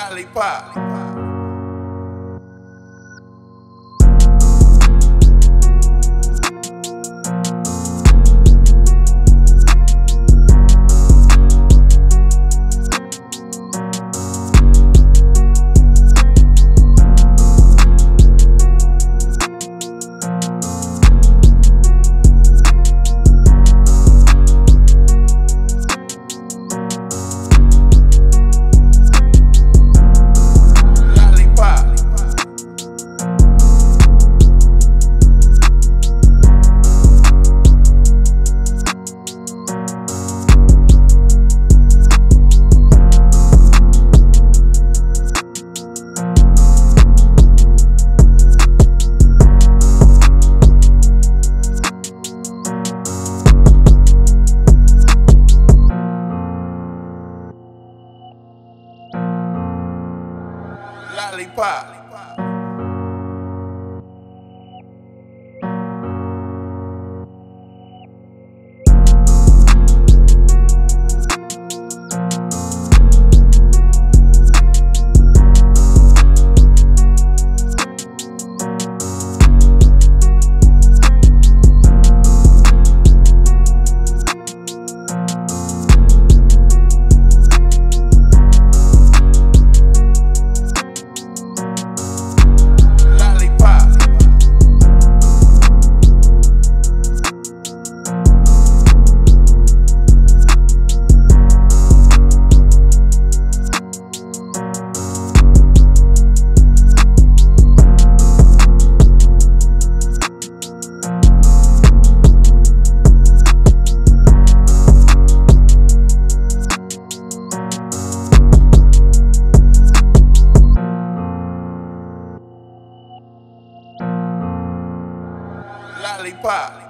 Dolly Polly. Lollipop. Lollipop.